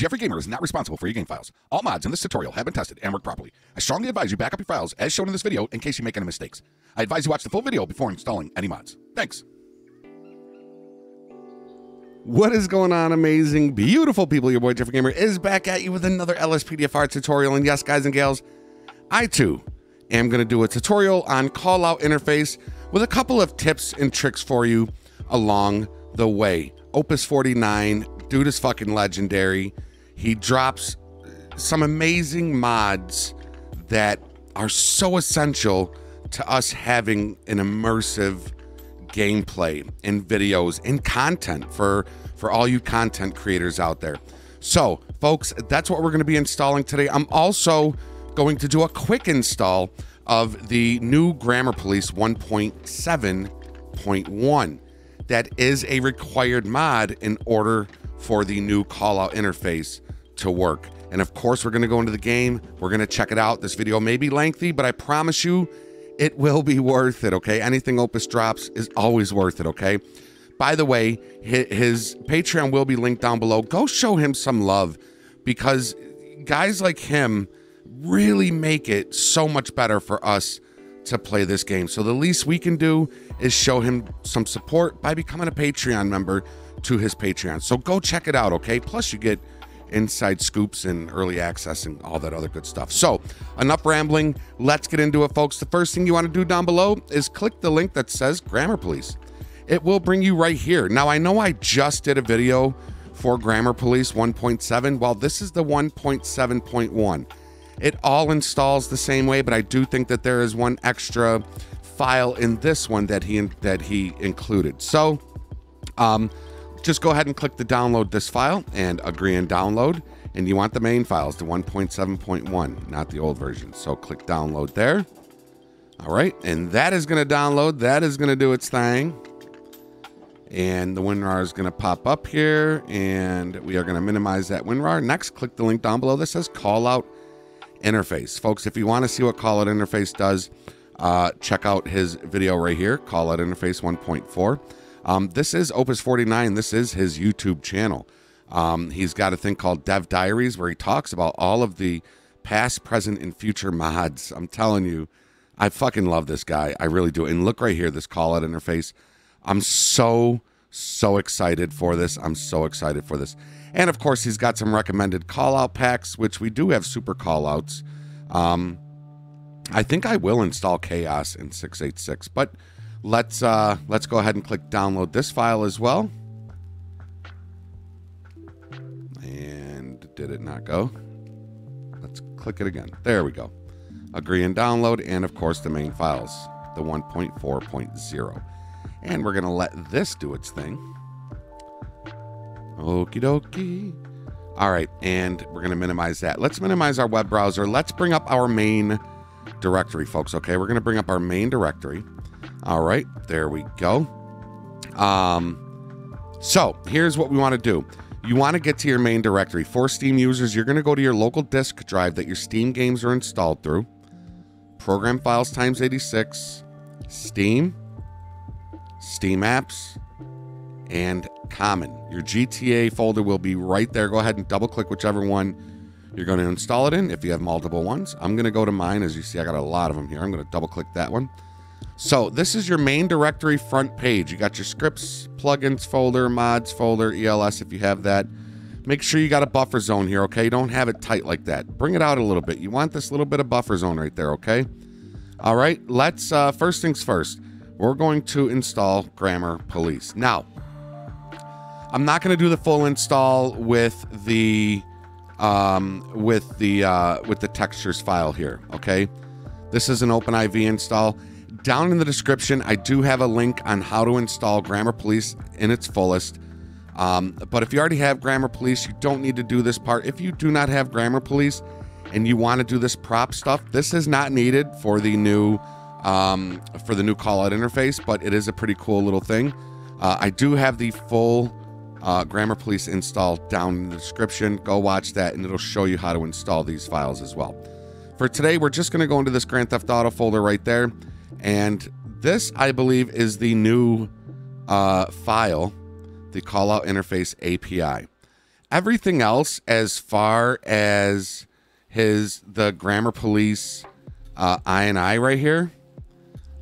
Geoffrey Gamer is not responsible for your game files. All mods in this tutorial have been tested and work properly. I strongly advise you back up your files as shown in this video in case you make any mistakes. I advise you watch the full video before installing any mods. Thanks. What is going on, amazing, beautiful people? Your boy Geoffrey Gamer is back at you with another LSPDFR tutorial. And yes, guys and gals, I too am going to do a tutorial on call out interface with a couple of tips and tricks for you along the way. Opus 49, dude is fucking legendary. He drops some amazing mods that are so essential to us having an immersive gameplay and videos and content for for all you content creators out there. So, folks, that's what we're going to be installing today. I'm also going to do a quick install of the new Grammar Police 1.7.1. That is a required mod in order for the new callout interface to work. And of course, we're going to go into the game. We're going to check it out. This video may be lengthy, but I promise you it will be worth it, okay? Anything Opus drops is always worth it, okay? By the way, his Patreon will be linked down below. Go show him some love because guys like him really make it so much better for us to play this game. So the least we can do is show him some support by becoming a Patreon member to his Patreon. So go check it out, okay? Plus you get inside scoops and early access and all that other good stuff. So, enough rambling. Let's get into it, folks. The first thing you want to do down below is click the link that says Grammar Police. It will bring you right here. Now, I know I just did a video for Grammar Police 1.7. Well, this is the 1.7.1. It all installs the same way, but I do think that there is one extra file in this one that he that he included. So, um, just go ahead and click the download this file and agree and download. And you want the main files, the 1.7.1, not the old version. So click download there. All right, and that is going to download. That is going to do its thing. And the WinRAR is going to pop up here, and we are going to minimize that WinRAR. Next, click the link down below that says call out interface. Folks, if you want to see what call out interface does, uh, check out his video right here, call out interface 1.4. Um, this is Opus 49. This is his YouTube channel. Um, he's got a thing called Dev Diaries where he talks about all of the past, present, and future mods. I'm telling you, I fucking love this guy. I really do. And look right here, this call out interface. I'm so, so excited for this. I'm so excited for this. And of course, he's got some recommended call out packs, which we do have super call outs. Um, I think I will install Chaos in 686, but Let's uh, let's go ahead and click download this file as well. And did it not go? Let's click it again. There we go. Agree and download, and of course the main files, the 1.4.0. And we're gonna let this do its thing. Okie dokie. All right, and we're gonna minimize that. Let's minimize our web browser. Let's bring up our main directory, folks. Okay, we're gonna bring up our main directory. All right, there we go. Um, so here's what we want to do. You want to get to your main directory. For Steam users, you're going to go to your local disk drive that your Steam games are installed through. Program files times 86, Steam, Steam apps, and common. Your GTA folder will be right there. Go ahead and double click whichever one you're going to install it in if you have multiple ones. I'm going to go to mine. As you see, I got a lot of them here. I'm going to double click that one. So this is your main directory front page. You got your scripts, plugins folder, mods folder, ELS if you have that. Make sure you got a buffer zone here, okay? Don't have it tight like that. Bring it out a little bit. You want this little bit of buffer zone right there, okay? All right, let's, uh, first things first, we're going to install Grammar Police. Now, I'm not going to do the full install with the, um, with the, uh, with the textures file here, okay? This is an OpenIV install down in the description, I do have a link on how to install Grammar Police in its fullest. Um, but if you already have Grammar Police, you don't need to do this part. If you do not have Grammar Police and you want to do this prop stuff, this is not needed for the new um, for the new call out interface, but it is a pretty cool little thing. Uh, I do have the full uh, Grammar Police install down in the description. Go watch that, and it'll show you how to install these files as well. For today, we're just going to go into this Grand Theft Auto folder right there. And this, I believe, is the new uh, file, the callout interface API. everything else, as far as his the grammar police uh, INI right here,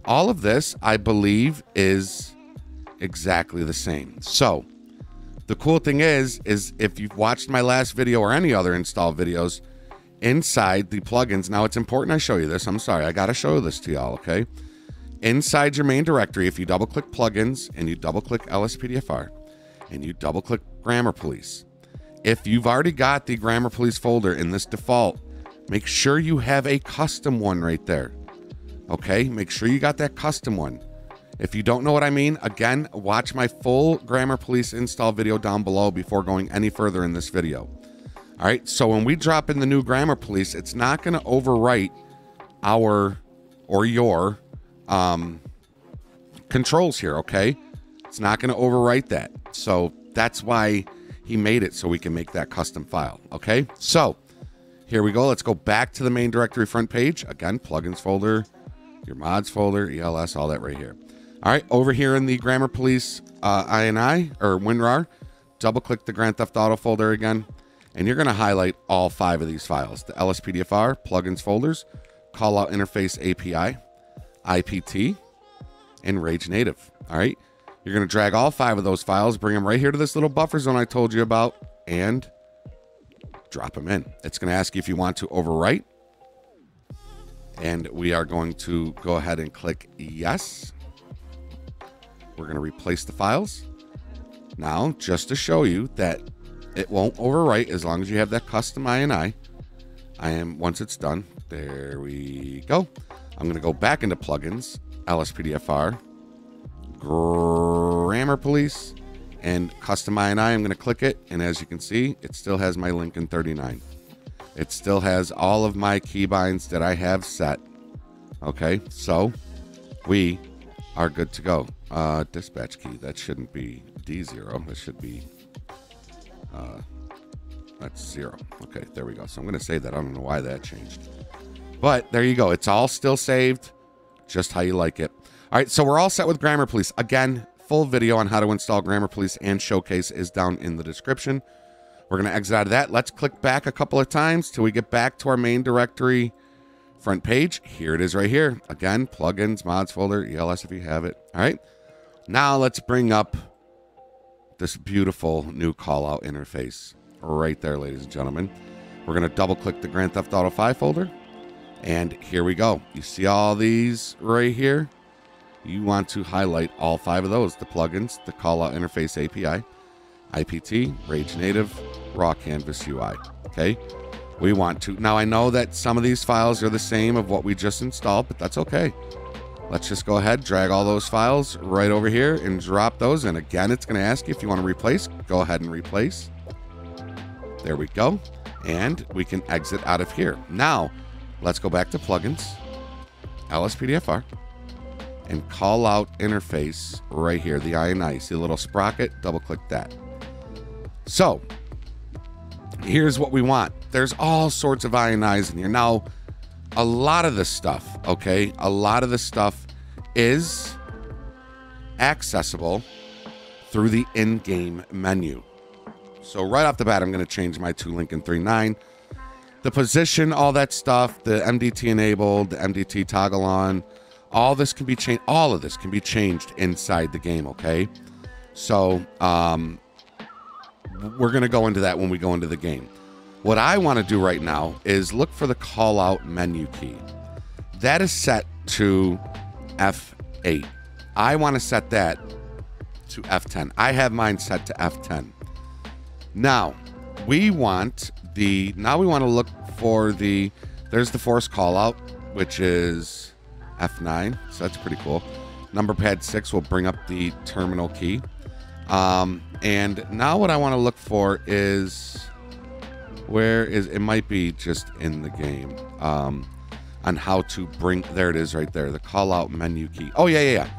all of this I believe is exactly the same. So the cool thing is, is if you've watched my last video or any other install videos, inside the plugins, now it's important I show you this. I'm sorry, I gotta show this to y'all, okay? Inside your main directory, if you double click plugins and you double click LSPDFR and you double click Grammar Police, if you've already got the Grammar Police folder in this default, make sure you have a custom one right there. Okay, make sure you got that custom one. If you don't know what I mean, again, watch my full Grammar Police install video down below before going any further in this video. All right, so when we drop in the new Grammar Police, it's not going to overwrite our or your um, controls here, okay? It's not going to overwrite that. So that's why he made it so we can make that custom file, okay? So here we go. Let's go back to the main directory front page. Again, plugins folder, your mods folder, ELS, all that right here. All right, over here in the Grammar Police uh, INI or WinRAR, double click the Grand Theft Auto folder again, and you're going to highlight all five of these files the LSPDFR, plugins folders, callout interface API, IPT, and Rage Native. All right. You're going to drag all five of those files, bring them right here to this little buffer zone I told you about, and drop them in. It's going to ask you if you want to overwrite. And we are going to go ahead and click yes. We're going to replace the files. Now, just to show you that it won't overwrite as long as you have that custom INI, I am, once it's done, there we go. I'm going to go back into plugins, LSPDFR, Grammar Police, and Custom INI. I'm going to click it, and as you can see, it still has my Lincoln 39. It still has all of my keybinds that I have set. Okay, so we are good to go. Uh, dispatch key, that shouldn't be D0. That should be, uh, that's zero. Okay, there we go. So I'm going to save that. I don't know why that changed. But there you go. It's all still saved, just how you like it. All right, so we're all set with Grammar Police. Again, full video on how to install Grammar Police and Showcase is down in the description. We're going to exit out of that. Let's click back a couple of times till we get back to our main directory front page. Here it is right here. Again, plugins, mods folder, ELS if you have it. All right. Now let's bring up this beautiful new callout interface right there, ladies and gentlemen. We're going to double click the Grand Theft Auto 5 folder. And here we go. You see all these right here? You want to highlight all five of those the plugins, the callout interface API, IPT, Rage Native, Raw Canvas UI. Okay. We want to. Now, I know that some of these files are the same of what we just installed, but that's okay. Let's just go ahead, drag all those files right over here and drop those. And again, it's going to ask you if you want to replace. Go ahead and replace. There we go. And we can exit out of here. Now, let's go back to plugins, LSPDFR, and call out interface right here, the INI. See the little sprocket? Double click that. So, here's what we want. There's all sorts of INIs in here. Now, a lot of this stuff, okay, a lot of this stuff is accessible through the in-game menu. So right off the bat, I'm going to change my to Lincoln 39. The position, all that stuff, the MDT enabled, the MDT toggle on, all this can be changed. All of this can be changed inside the game, okay? So um, we're going to go into that when we go into the game. What I want to do right now is look for the call out menu key. That is set to F8. I want to set that to F10. I have mine set to F10. Now, we want the now we want to look for the there's the force call out, which is F9. So that's pretty cool. Number pad 6 will bring up the terminal key. Um, and now what I want to look for is where is it might be just in the game um, on how to bring there it is right there the call out menu key. Oh yeah yeah yeah.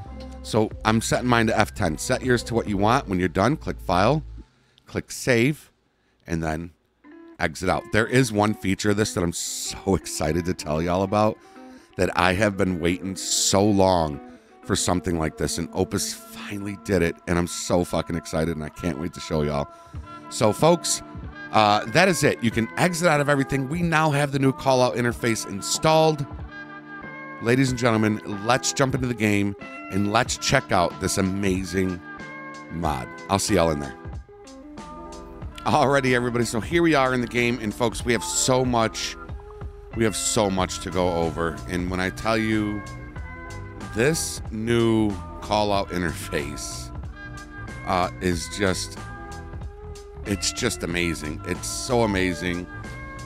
So i'm setting mine to f10 set yours to what you want. When you're done click file click save and then exit out. There is one feature of this that i'm so excited to tell y'all about that i have been waiting so long for something like this and opus finally did it and i'm so fucking excited and i can't wait to show y'all. So folks uh, that is it. You can exit out of everything. We now have the new call out interface installed. Ladies and gentlemen, let's jump into the game and let's check out this amazing mod. I'll see y'all in there. Alrighty, everybody. So here we are in the game, and folks, we have so much. We have so much to go over, and when I tell you this new call out interface uh, is just it's just amazing. It's so amazing.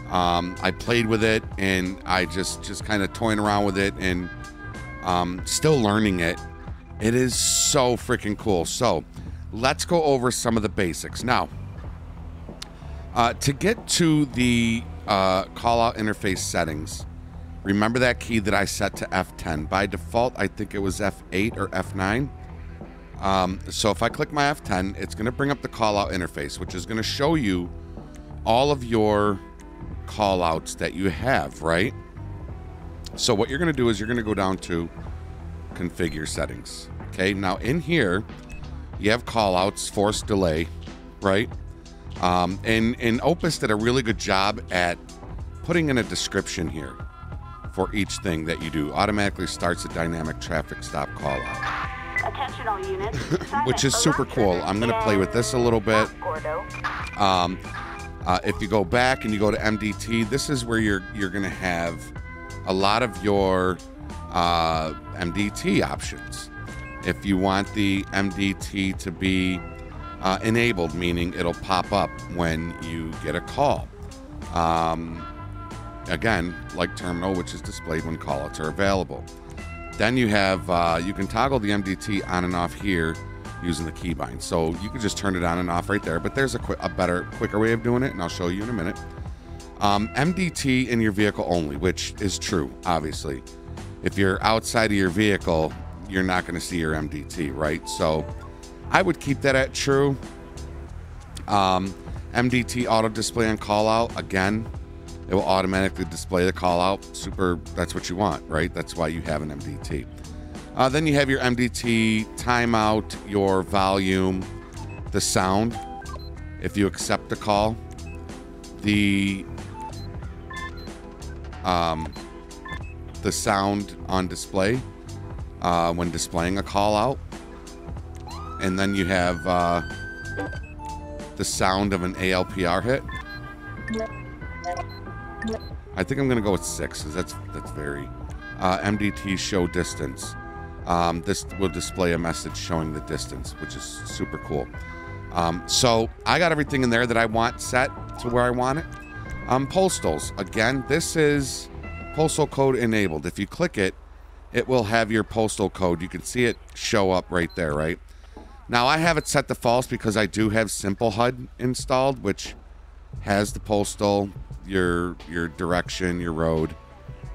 Um, i played with it and i just just kind of toying around with it and um, still learning it. It is so freaking cool. So let's go over some of the basics. Now uh, to get to the uh, call out interface settings Remember that key that I set to F10. By default, I think it was F8 or F9. Um, so if I click my F10, it's going to bring up the call out interface, which is going to show you all of your call outs that you have, right? So what you're going to do is you're going to go down to configure settings. Okay, now in here, you have call outs, force delay, right? Um, and, and Opus did a really good job at putting in a description here for each thing that you do. Automatically starts a dynamic traffic stop call out. Attention all units. Which is super cool. I'm going to play with this a little bit. Um, uh, if you go back and you go to MDT, this is where you're you're going to have a lot of your uh, MDT options. If you want the MDT to be uh, enabled, meaning it'll pop up when you get a call. Um, again, like terminal, which is displayed when callouts are available. Then you have, uh, you can toggle the MDT on and off here using the keybind. So you can just turn it on and off right there, but there's a, qu- a better, quicker way of doing it, and I'll show you in a minute. Um, MDT in your vehicle only, which is true, obviously. If you're outside of your vehicle, you're not going to see your MDT, right? So I would keep that at true. Um, MDT auto display and call out, again, it will automatically display the call out. Super, that's what you want, right? That's why you have an MDT. Uh, then you have your MDT timeout, your volume, the sound, if you accept the call, the um, the sound on display uh, when displaying a call out, and then you have uh, the sound of an ALPR hit. I think I'm gonna go with six because that's that's very uh, MDT show distance. Um, this will display a message showing the distance, which is super cool. Um, so I got everything in there that I want set to where I want it. Um, postals again. This is postal code enabled. If you click it, it will have your postal code. You can see it show up right there, right? Now I have it set to false because I do have Simple HUD installed, which has the postal your your direction, your road,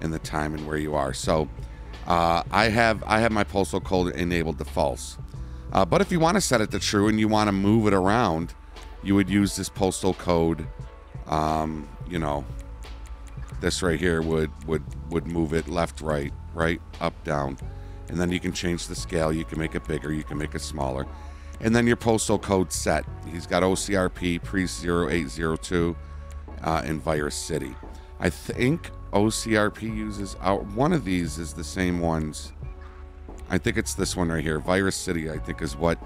and the time and where you are. So uh, I have I have my postal code enabled to false. Uh, but if you want to set it to true and you want to move it around, you would use this postal code. Um, you know, this right here would would would move it left, right, right, up, down, and then you can change the scale. You can make it bigger. You can make it smaller, and then your postal code set. He's got OCRP pre 0802 uh, in Virus City. I think OCRP uses out one of these is the same ones. I think it's this one right here. Virus City, I think, is what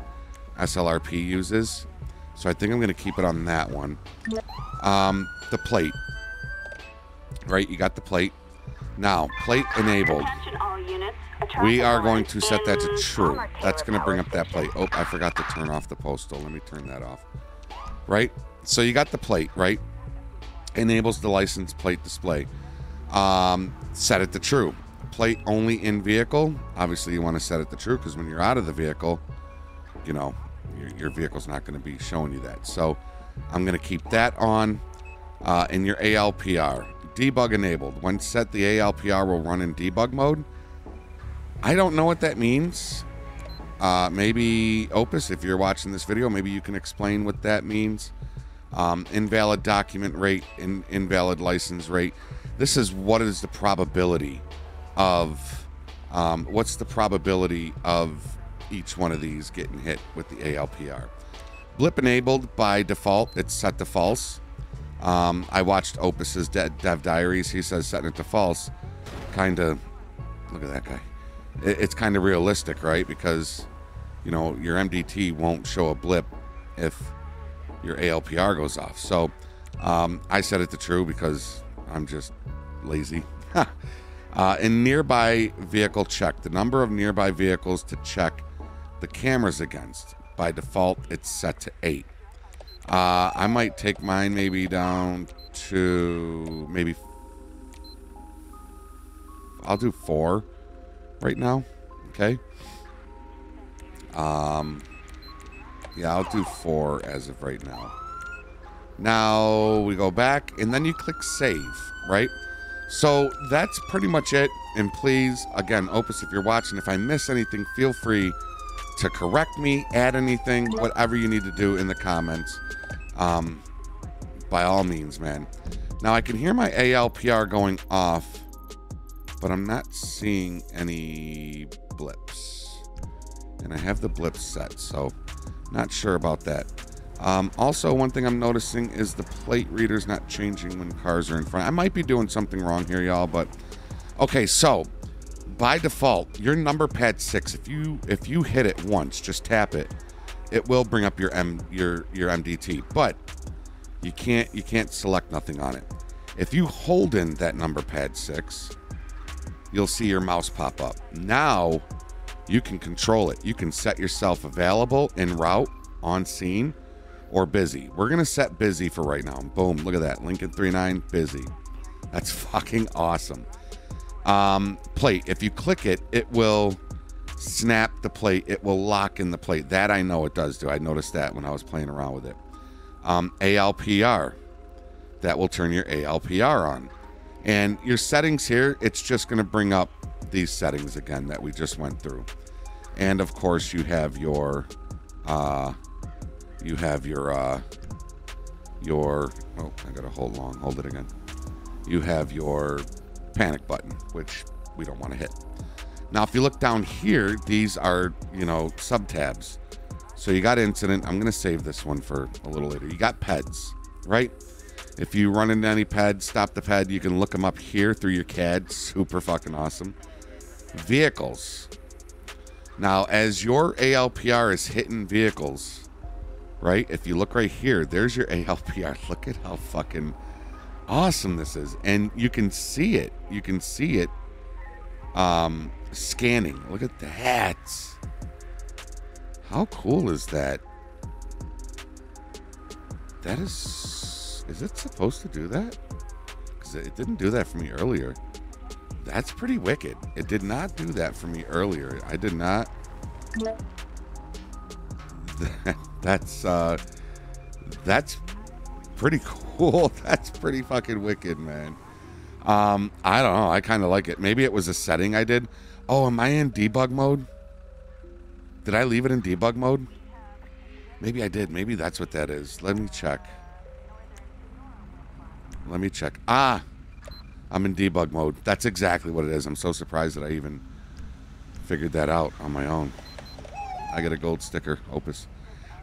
SLRP uses. So I think I'm going to keep it on that one. Um, the plate. Right, you got the plate. Now, plate enabled. We are going to set that to true. That's going to bring up that plate. Oh, I forgot to turn off the postal. Let me turn that off. Right? So you got the plate, right? Enables the license plate display. Um, set it to true. Plate only in vehicle. Obviously, you want to set it to true because when you're out of the vehicle, you know, your, your vehicle's not going to be showing you that. So I'm going to keep that on. Uh, in your ALPR, debug enabled. When set, the ALPR will run in debug mode. I don't know what that means. Uh, maybe Opus, if you're watching this video, maybe you can explain what that means um, invalid document rate, in, invalid license rate. This is what is the probability of, um, what's the probability of each one of these getting hit with the ALPR. Blip enabled by default, it's set to false. Um, I watched Opus's De- Dev Diaries. He says setting it to false, kind of. Look at that guy. It, it's kind of realistic, right? Because you know your MDT won't show a blip if your ALPR goes off. So um, I set it to true because I'm just lazy. uh, in nearby vehicle check, the number of nearby vehicles to check the cameras against. By default, it's set to eight. Uh, I might take mine maybe down to maybe. I'll do four right now. Okay. Um. Yeah, I'll do four as of right now. Now we go back and then you click save, right? So that's pretty much it. And please, again, Opus, if you're watching, if I miss anything, feel free to correct me, add anything, whatever you need to do in the comments. Um, by all means, man. Now I can hear my ALPR going off, but I'm not seeing any blips. And I have the blips set, so not sure about that. Um, also, one thing I'm noticing is the plate reader's not changing when cars are in front. I might be doing something wrong here, y'all, but okay. So by default, your number pad six, if you if you hit it once, just tap it, it will bring up your M your your MDT. But you can't you can't select nothing on it. If you hold in that number pad six, you'll see your mouse pop up. Now you can control it. You can set yourself available in route on scene or busy. We're gonna set busy for right now. Boom, look at that. Lincoln 39 busy. That's fucking awesome. Um, plate. If you click it, it will snap the plate. It will lock in the plate. That I know it does do. I noticed that when I was playing around with it. Um, ALPR. That will turn your ALPR on. And your settings here, it's just going to bring up these settings again that we just went through. And of course, you have your uh, you have your uh, your oh I gotta hold long hold it again. You have your panic button which we don't want to hit. Now if you look down here these are you know sub tabs. So you got incident I'm gonna save this one for a little later. You got peds right? If you run into any ped stop the ped you can look them up here through your CAD super fucking awesome. Vehicles now as your ALPR is hitting vehicles right? If you look right here, there's your ALPR. Look at how fucking awesome this is. And you can see it. You can see it um scanning. Look at that. How cool is that? That is is it supposed to do that? Cuz it didn't do that for me earlier. That's pretty wicked. It did not do that for me earlier. I did not that's uh that's pretty cool. That's pretty fucking wicked, man. Um, I don't know. I kind of like it. Maybe it was a setting I did. Oh, am I in debug mode? Did I leave it in debug mode? Maybe I did. Maybe that's what that is. Let me check. Let me check. Ah, I'm in debug mode. That's exactly what it is. I'm so surprised that I even figured that out on my own. I get a gold sticker, Opus.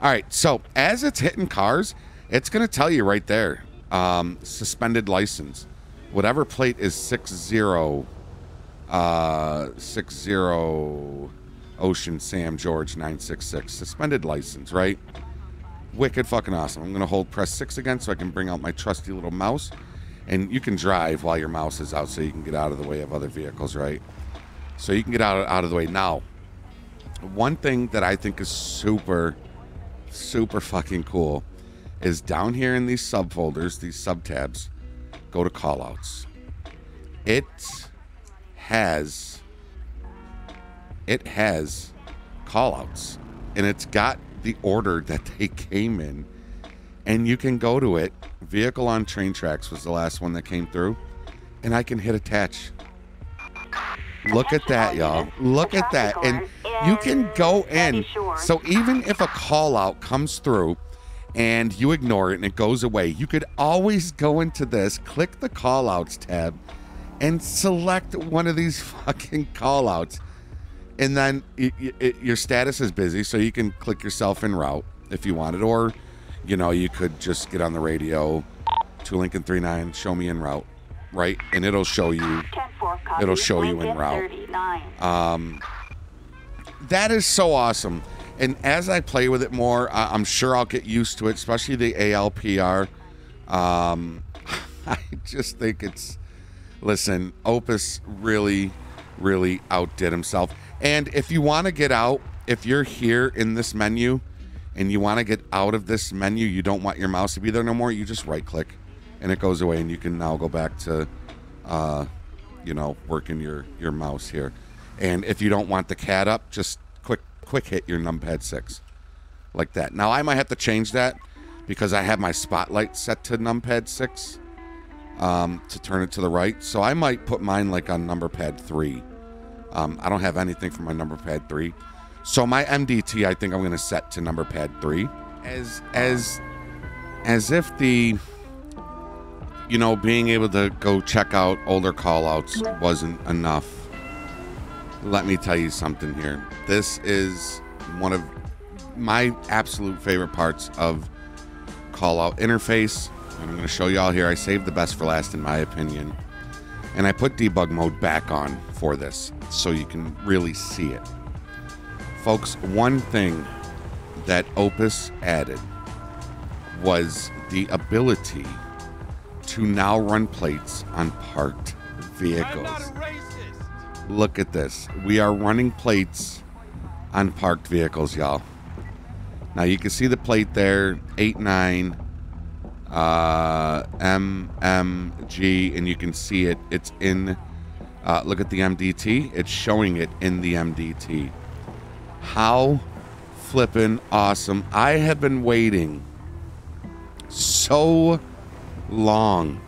All right, so as it's hitting cars, it's going to tell you right there um, suspended license. Whatever plate is 60, uh, 60 Ocean Sam George 966. Suspended license, right? Wicked fucking awesome. I'm going to hold press 6 again so I can bring out my trusty little mouse. And you can drive while your mouse is out so you can get out of the way of other vehicles, right? So you can get out, out of the way. Now, one thing that I think is super super fucking cool is down here in these subfolders, these subtabs, go to callouts. It has it has callouts and it's got the order that they came in and you can go to it. Vehicle on train tracks was the last one that came through and I can hit attach. Look at that, y'all. Look at that. And you can go in. So even if a call out comes through and you ignore it and it goes away, you could always go into this, click the call outs tab, and select one of these fucking call outs. And then it, it, your status is busy, so you can click yourself in route if you wanted, or you know, you could just get on the radio to Lincoln 39, show me en route, right? And it'll show you It'll show you Lincoln route. 39. that is so awesome. And as I play with it more, I- I'm sure I'll get used to it, especially the ALPR. Um, I just think it's, listen, Opus really, really outdid himself. And if you want to get out, if you're here in this menu and you want to get out of this menu, you don't want your mouse to be there no more, you just right click and it goes away and you can now go back to uh, you know, working your your mouse here. And if you don't want the CAD up, just quick quick hit your numpad six, like that. Now I might have to change that because I have my spotlight set to numpad six um, to turn it to the right. So I might put mine like on number pad three. Um, I don't have anything for my number pad three, so my MDT I think I'm going to set to number pad three as as as if the you know, being able to go check out older callouts wasn't enough. Let me tell you something here. This is one of my absolute favorite parts of callout interface. And I'm going to show you all here. I saved the best for last, in my opinion. And I put debug mode back on for this so you can really see it. Folks, one thing that Opus added was the ability to now run plates on parked vehicles. Look at this. We are running plates on parked vehicles, y'all. Now you can see the plate there, 89 uh, MMG, and you can see it. It's in, uh, look at the MDT. It's showing it in the MDT. How flippin' awesome. I have been waiting so long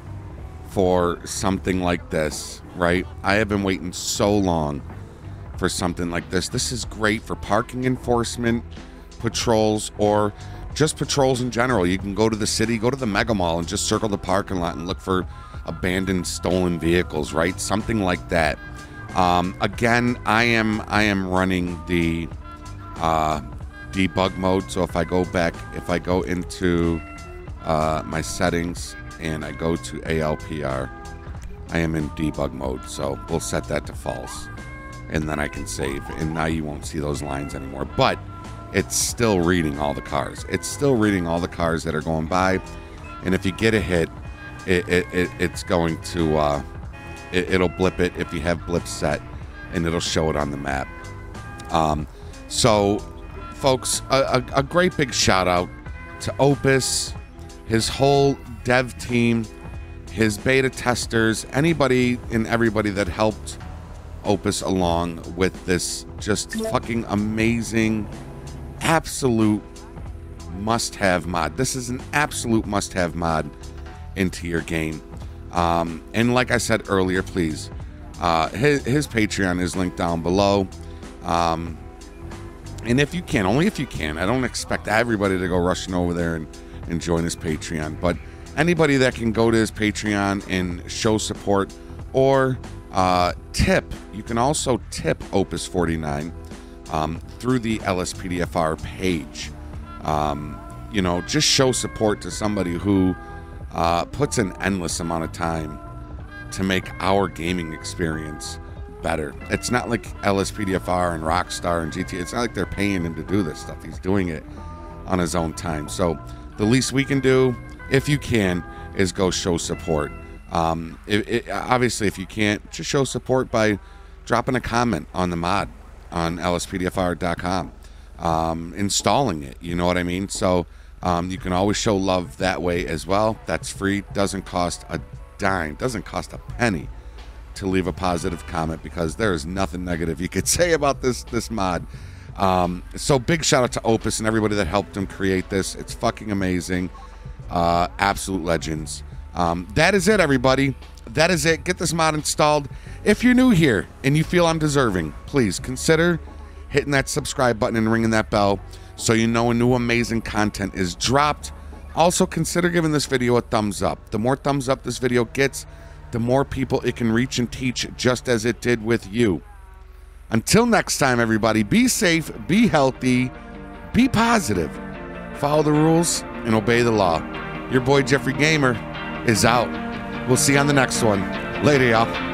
for something like this, right? I have been waiting so long for something like this. This is great for parking enforcement, patrols, or just patrols in general. You can go to the city, go to the mega mall, and just circle the parking lot and look for abandoned, stolen vehicles, right? Something like that. Um, again, I am I am running the uh, debug mode. So if I go back, if I go into uh, my settings and I go to ALPR, I am in debug mode. So we'll set that to false. And then I can save. And now you won't see those lines anymore. But it's still reading all the cars. It's still reading all the cars that are going by. And if you get a hit, it, it, it it's going to, uh, it, it'll blip it if you have blip set and it'll show it on the map. Um, so, folks, a, a, a great big shout out to Opus, his whole dev team, his beta testers, anybody and everybody that helped Opus along with this just fucking amazing, absolute must have mod. This is an absolute must have mod into your game. Um, and like I said earlier, please, uh, his, his Patreon is linked down below. Um, and if you can, only if you can, I don't expect everybody to go rushing over there and, and join his Patreon, but anybody that can go to his Patreon and show support or uh, tip, you can also tip Opus 49 um, through the LSPDFR page. Um, you know, just show support to somebody who uh, puts an endless amount of time to make our gaming experience better. It's not like LSPDFR and Rockstar and GT. It's not like they're paying him to do this stuff. He's doing it on his own time. So the least we can do, if you can, is go show support. Um, it, it, obviously, if you can't, just show support by dropping a comment on the mod on lspdfr.com, um, installing it. You know what I mean? So um, you can always show love that way as well. That's free. Doesn't cost a dime. Doesn't cost a penny to leave a positive comment because there is nothing negative you could say about this this mod. Um, so big shout out to Opus and everybody that helped him create this. It's fucking amazing. Uh, absolute legends. Um, that is it, everybody. That is it. Get this mod installed. If you're new here and you feel I'm deserving, please consider hitting that subscribe button and ringing that bell so you know when new amazing content is dropped. Also, consider giving this video a thumbs up. The more thumbs up this video gets, the more people it can reach and teach, just as it did with you. Until next time, everybody, be safe, be healthy, be positive, follow the rules, and obey the law. Your boy, Geoffrey Gamer, is out. We'll see you on the next one. Later, y'all.